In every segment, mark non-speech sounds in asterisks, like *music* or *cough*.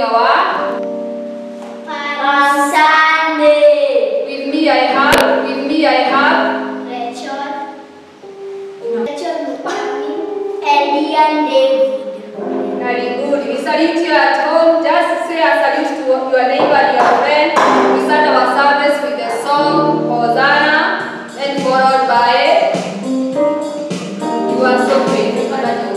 Being On Sunday, with me I have with me I have Rachel, Rachel Mutami, Elian David. very good. We salute you at home. Just say a salute to your neighbor and your friend. We start our service with the song Hosanna, then followed by You are so faithful.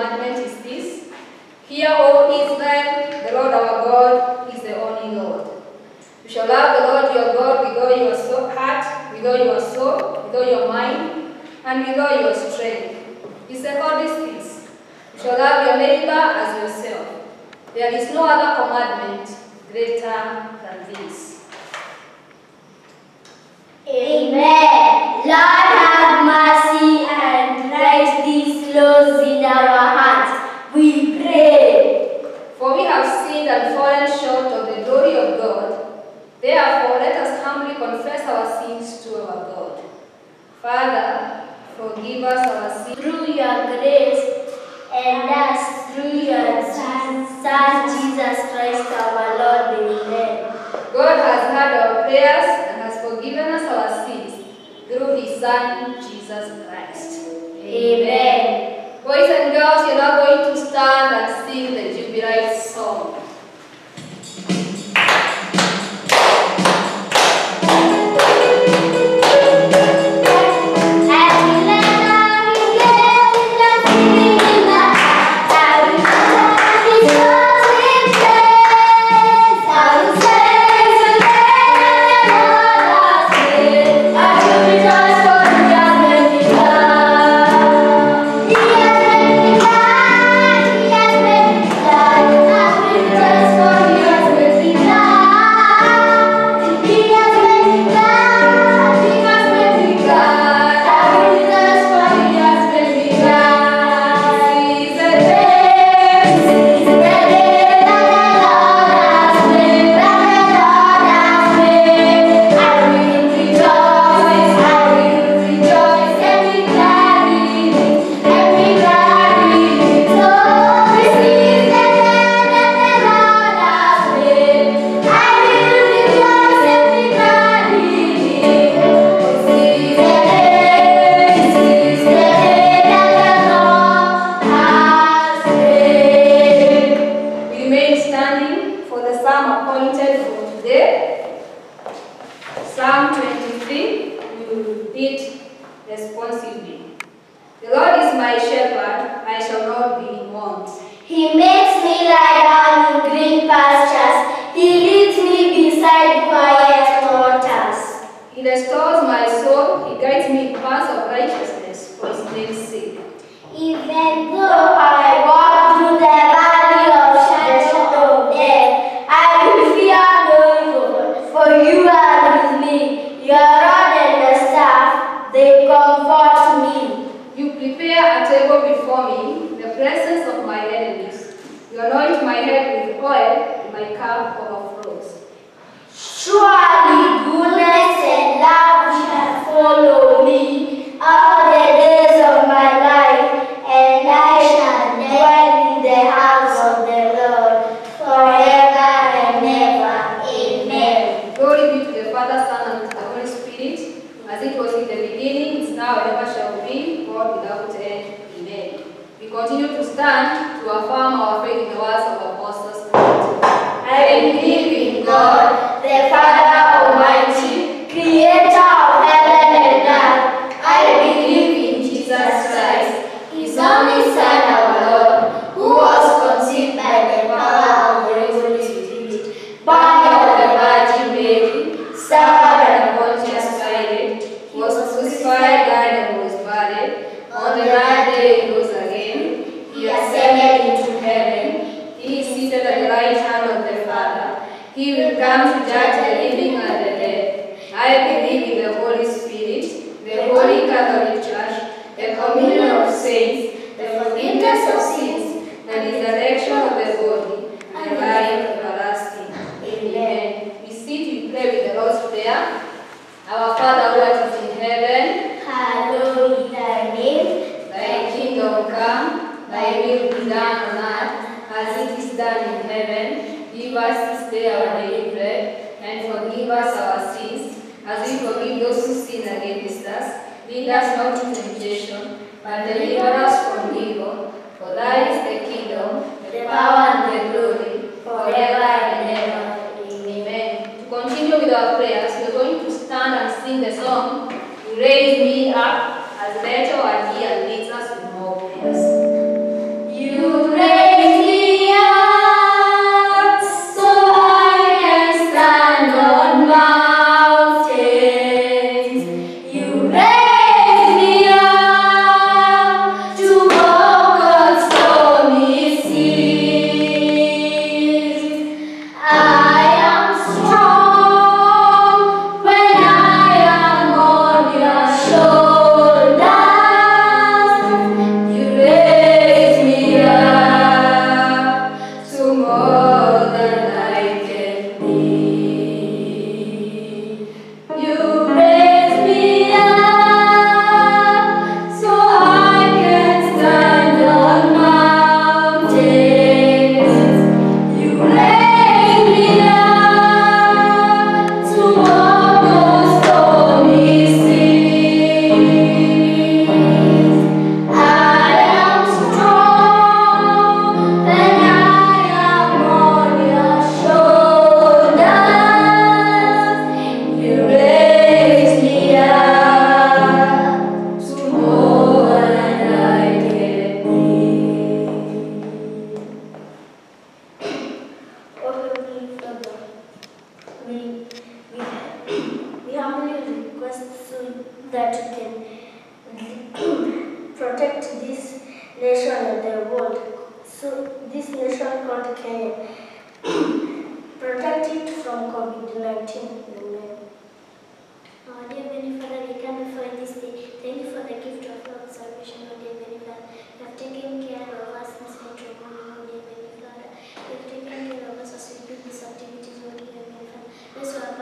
Commandment is this Hear, O Israel, the Lord our God is the only Lord. You shall love the Lord your God with all your soul, heart, with all your soul, with all your mind, and with all your strength. Said all these things. You shall love your neighbor as yourself. There is no other commandment greater than this. Amen. Lord have mercy our hearts. We pray. For we have sinned and fallen short of the glory of God. Therefore, let us humbly confess our sins to our God. Father, forgive us our sins. Through your grace and us through your Son, Son Jesus Christ our Lord. Amen. God has heard our prayers and has forgiven us our sins through His Son, Jesus Christ. Amen. Boys and girls, you're now going to stand and sing the Jubilate song. pleca acolo frunz. Șoalii bune se laușă acolo forever and ever. Amen. To continue with our prayers, we are going to stand and sing the song, Raise Me Up, as little as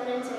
confidence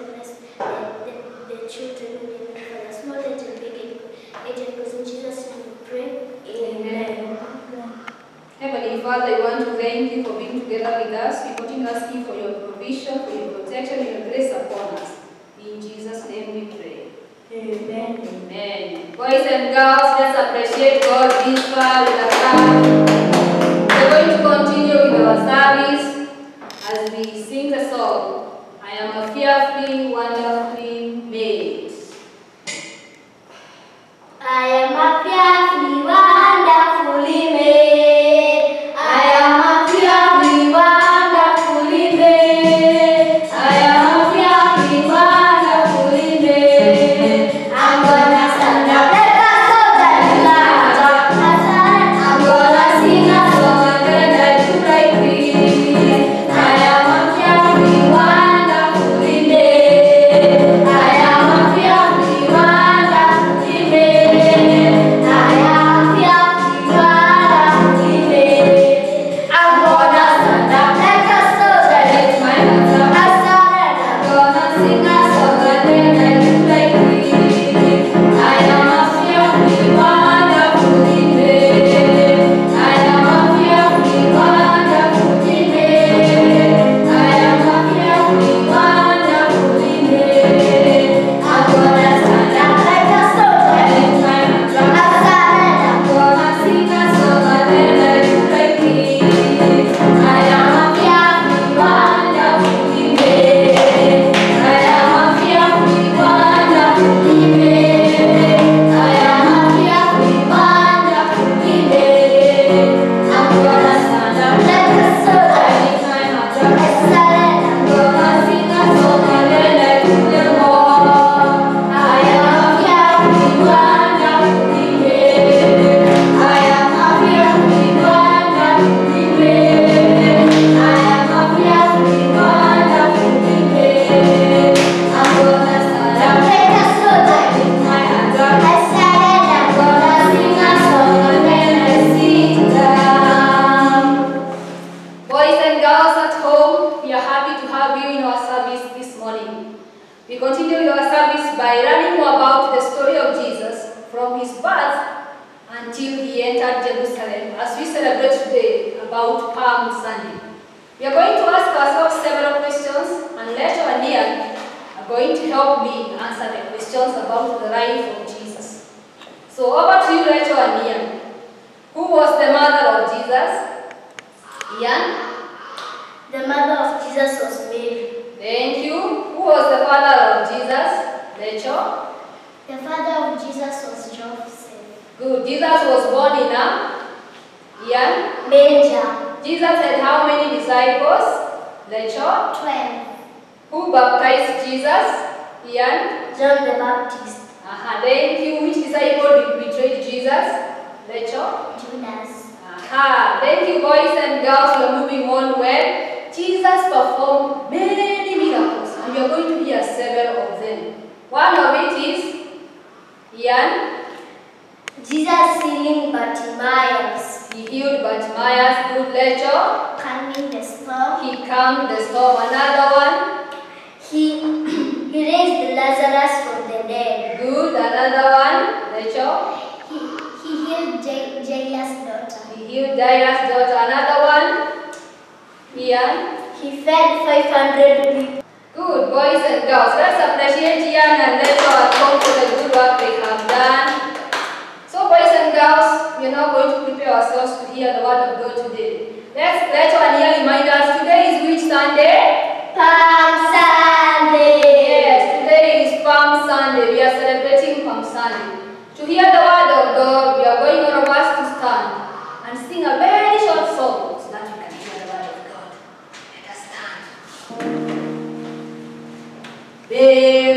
The mother of Jesus was Mary. Thank you. Who was the father of Jesus? Rachel. The father of Jesus was Joseph. Good. Jesus was born in a Ian. Manger. Jesus had how many disciples? Rachel. Twelve. Who baptized Jesus? Ian. John the Baptist. Aha. Thank you. Which disciple betrayed Jesus? Rachel. Judas. Aha. Thank you, boys and girls. Are moving on where Jesus performed many miracles, and we are going to hear several of them. One of it is Ian. Jesus healing Bartimaeus. He healed Bartimaeus, good lecture. Calming the storm. He calmed the storm. Another one, He, *clears throat* he raised Lazarus from the dead. good. Another one, lecture. He, he healed Ja- Jairus' daughter. He healed Jairus' daughter. Another one, Ian. He fed 500 people. Good, boys and girls. Let's appreciate Ian and lecture at home for the good work they have done. So, boys and girls, we are now going to prepare ourselves to hear the word of God today. Let's lecture and Ian remind us today is which Sunday? Palm Sunday. Yes, today is Palm Sunday. We are celebrating Palm Sunday. To hear the word of God, we are going all a us to stand and sing a very Baby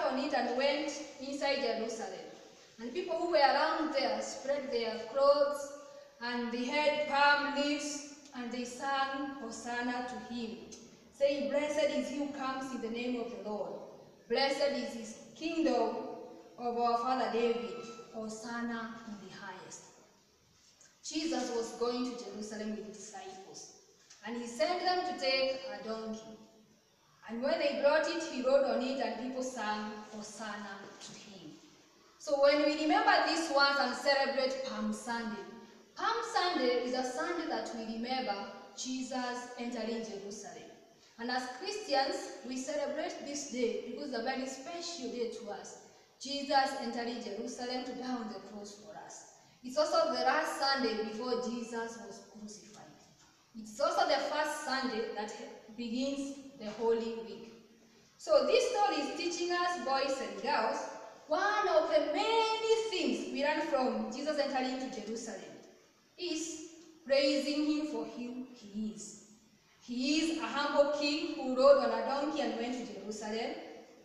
On it and went inside Jerusalem. And people who were around there spread their clothes and they had palm leaves and they sang Hosanna to him, saying, Blessed is he who comes in the name of the Lord. Blessed is his kingdom of our father David. Hosanna in the highest. Jesus was going to Jerusalem with his disciples, and he sent them to take a donkey. And when they brought it, he rode on it, and people sang Hosanna to him. So when we remember these ones and celebrate Palm Sunday, Palm Sunday is a Sunday that we remember Jesus entering Jerusalem. And as Christians, we celebrate this day because it's a very special day to us. Jesus entering Jerusalem to die on the cross for us. It's also the last Sunday before Jesus was crucified. It's also the first Sunday that begins the Holy Week. So this story is teaching us, boys and girls, one of the many things we learn from Jesus entering into Jerusalem is praising him for who he is. He is a humble king who rode on a donkey and went to Jerusalem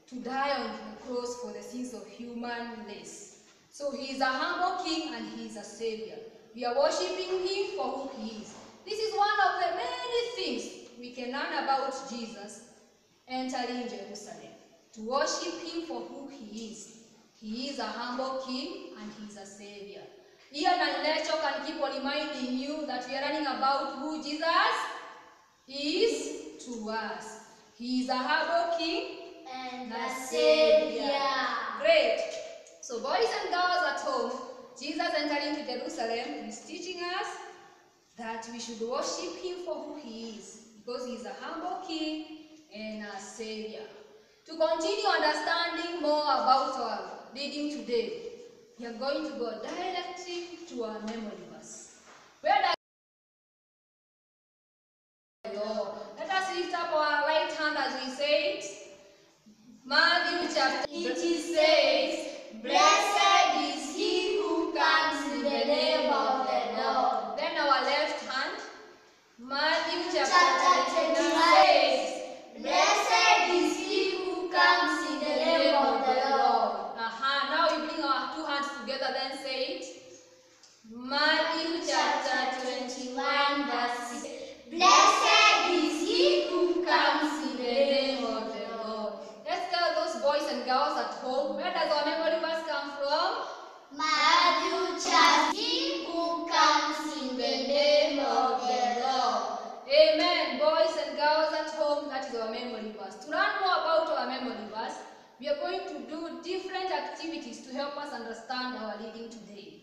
to die on the cross for the sins of human race. So he is a humble king and he is a savior. We are worshiping him for who he is. This is one of the many things we can learn about Jesus entering Jerusalem. To worship him for who he is. He is a humble king and he is a savior. Ian and Lecho can keep on reminding you that we are learning about who Jesus is to us. He is a humble king And a savior. Great. So boys and girls at home, Jesus entering to Jerusalem is teaching us that we should worship him for who he is because he is a humble king and a savior. To continue understanding more about our reading today, we are going to go directly to our memory verse. Where does Lord. Let us lift up our right hand as we say it. Matthew chapter It is says, Blessed is he who comes in the name of the Lord. Then our left hand. Matthew chapter, Chapter 29 29 says, Blessed is he who comes in the name of the Lord. Uh-huh. Now we bring our two hands together, then say it. Matthew chapter 21 verse 6. Blessed is he who comes in In the the name name of the Lord. Let's tell those boys and girls at home, where does our memory verse come from? Matthew chapter he who comes in the name of the Lord. Amen. Boys and girls at home, that is our memory verse. To learn more about our memory verse, we are going to do different activities to help us understand our reading today.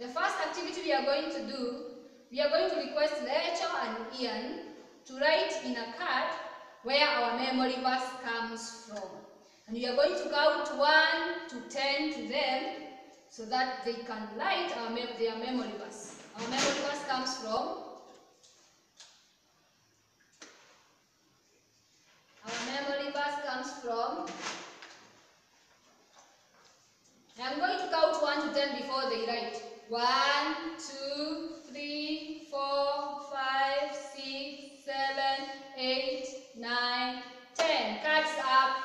The first activity we are going to do, we are going to request Rachel and Ian to write in a card where our memory verse comes from. And we are going to count 1 to 10 to them so that they can write our mem- their memory verse. Our memory verse comes from Our memory verse comes from Young to count 1 to ten before they write. One, two, three, four, five, six, seven, eight, nine, ten. Cards up.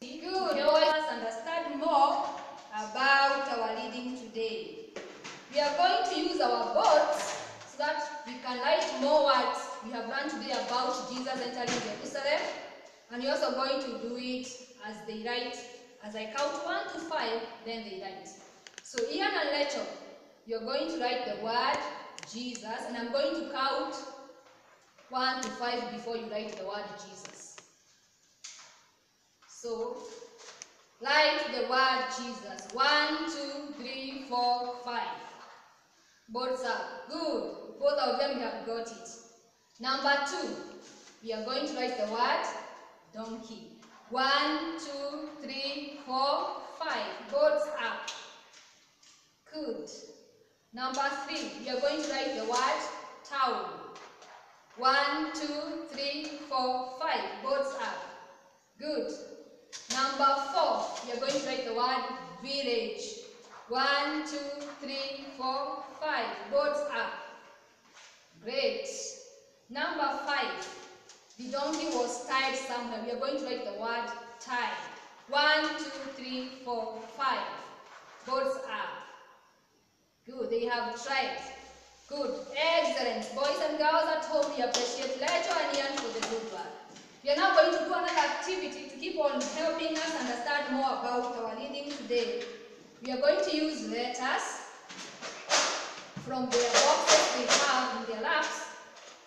Good. Help us understand more about our reading today. We are going to use our boards so that we can write more words we have learned today about Jesus entering Jerusalem. And you're also going to do it as they write. As I count one to five, then they write. So Ian and Rachel, you're going to write the word Jesus, and I'm going to count one to five before you write the word Jesus. So write the word Jesus. One, two, three, four, five. Both are Good. Both of them have got it. Number two, we are going to write the word donkey. One, two, three, four, five. Both up. Good. Number three, you are going to write the word town. One, two, three, four, five. Both up. Good. Number four, you are going to write the word village. One, two, three, four, five. Both up. Great. Number five, the donkey was tied somewhere. We are going to write the word tie. Four, five. Both up. Good. They have tried. Good. Excellent. Boys and girls at home, we appreciate Rachel and Ian for the good work. We are now going to do another activity to keep on helping us understand more about our reading today. We are going to use letters from the boxes they have in their laps.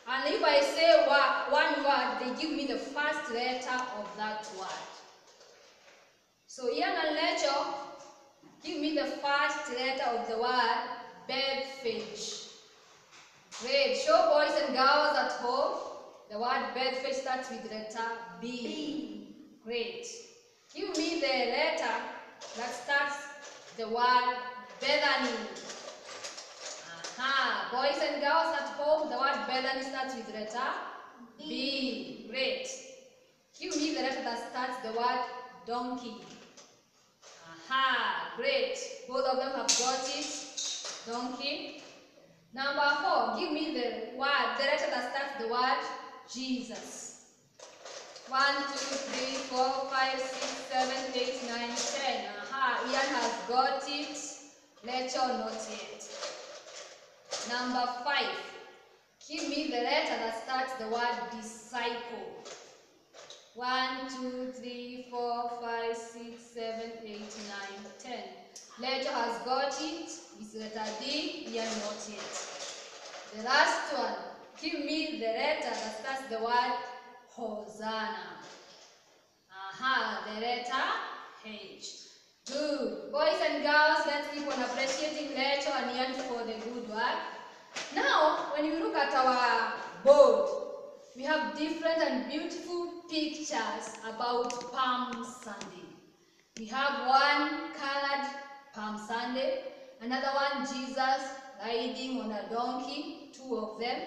And if I say one word, they give me the first letter of that word. So and Rachel, give me the first letter of the word Bethphage. Great. Show boys and girls at home. The word Bethphage starts with letter B. B. Great. Give me the letter that starts the word Bethany. Aha. Boys and girls at home, the word Bethany starts with letter B. B. Great. Give me the letter that starts the word donkey. Aha. Great. Both of them have got it. Donkey. Number four, give me the word, the letter that starts the word Jesus. One, two, three, four, five, six, seven, eight, nine, ten. Aha, Ian has got it. Rachel not yet. Number five, give me the letter that starts the word disciple. One, two, three, four, five, six, seven, eight, nine, ten. Rachel has got it. It's letter D, Ian not yet. The last one, give me the letter that starts the word Hosanna. Aha, the letter H. Good. Boys and girls, let's keep on appreciating Rachel and Ian for the good work. Now, when you look at our board, we have different and beautiful pictures about Palm Sunday. We have one colored Palm Sunday, another one Jesus riding on a donkey, two of them.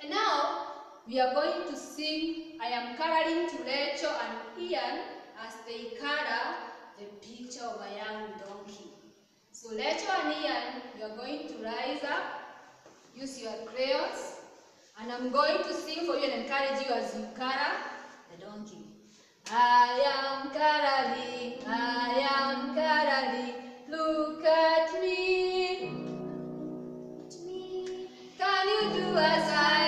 And now we are going to sing I am coloring to Rachel and Ian as they color the picture of a young donkey. So Rachel and Ian, you are going to rise up, use your crayons, and I'm going to sing for you and encourage you as you color. I am coloring, I am coloring, look at me. Can you do as I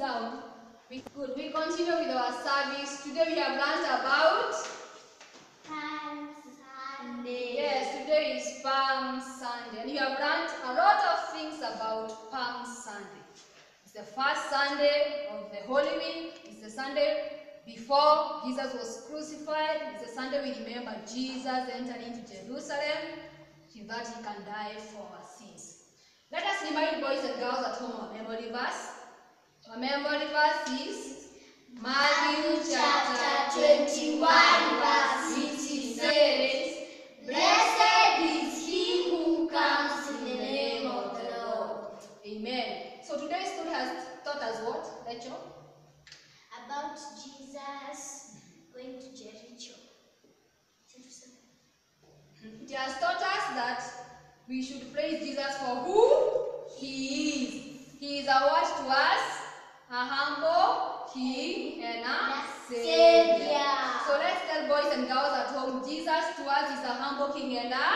down, we could we continue with our service. Today we have learned about Palm Sunday. yes, today is Palm Sunday, and you have learned a lot of things about Palm Sunday. It's the first Sunday of the Holy Week. It's the Sunday before Jesus was crucified. It's the Sunday we remember Jesus entering into Jerusalem so that he can die for our sins. Let us remind boys and girls at home our memory verse. Our memory verse is Matthew chapter 21 verse 50 says, Blessed is he who comes in the name of the Lord. Amen. So today's story has taught us what, Rachel? About Jesus going to Jericho. It has taught us that we should praise Jesus for who he is. He is a what to us? A humble king and a savior. So let's tell boys and girls at home, Jesus to us is a humble king and a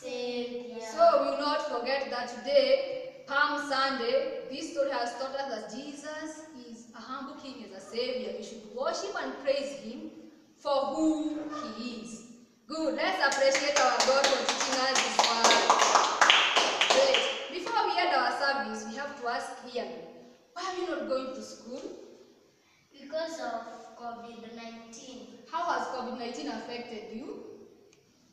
Savior. So we will not forget that today, Palm Sunday, this story has taught us that Jesus is a humble king, is a savior. We should worship and praise him for who he is. Good. Let's appreciate our God for teaching us this word. Great. Before we end our service, we have to ask Ian, why are you not going to school? Because of COVID 19. How has COVID-19 affected you?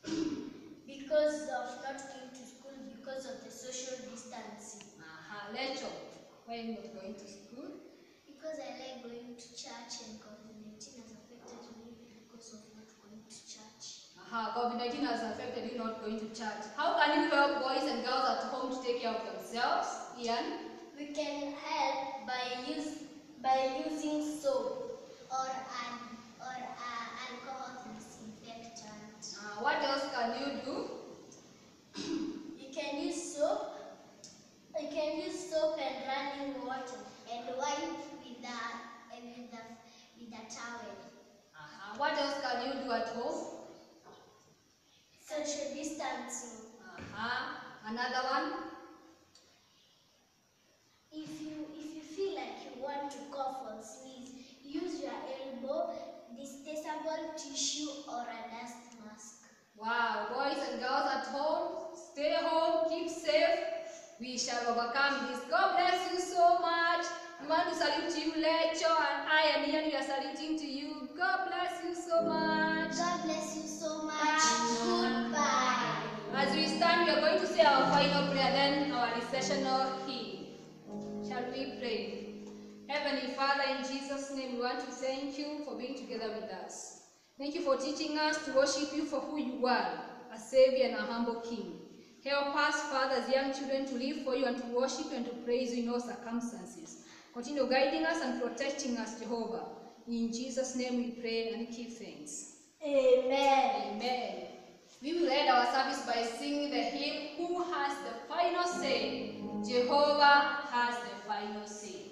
*coughs* Because of not going to school because of the social distancing. Aha, Lecho, why are you not going to school? Because I like going to church and COVID 19 has affected me because of not going to church. Aha, COVID-19 has affected you not going to church. How can you help boys and girls at home to take care of themselves? Ian? We can help by use by using soap or an or uh, alcohol disinfectant. Uh, what else can you do? You can use soap. You can use soap and running water and wipe with a with a with a towel. Uh, what else can you do at home? Social distancing. Uh-huh. Another one? If you if you feel like you want to cough or sneeze, use your elbow, disposable tissue or a dust mask. Wow, boys and girls at home, stay home, keep safe. We shall overcome this. God bless you so much. We want to salute you, Lecho, and I and Ian, we are saluting to you. God bless you so much. God bless you so much. Goodbye. As we stand, we are going to say our final prayer, then our recessional hymn. Shall we pray? Heavenly Father, in Jesus' name, we want to thank you for being together with us. Thank you for teaching us to worship you for who you are, a Savior and a humble King. Help us, Father, as young children, to live for you and to worship you and to praise you in all circumstances. Continue guiding us and protecting us, Jehovah. In Jesus' name we pray and give thanks. Amen. Amen. We will end our service by singing the hymn, Who has the final say? Jehovah has the final say.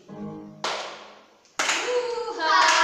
Who has